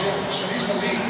Should, should he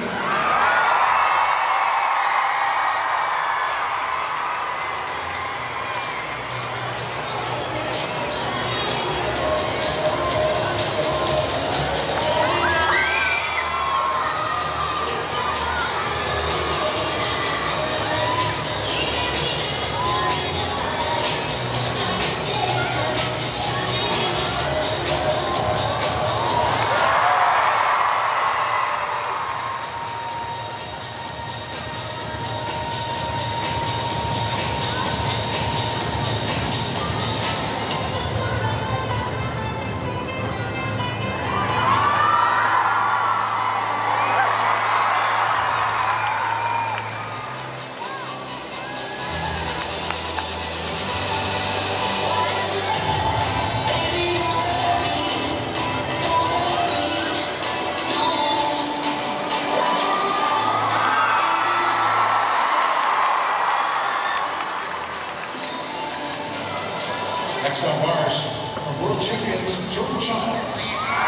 Next up ours, our world champions, Jordan Childs.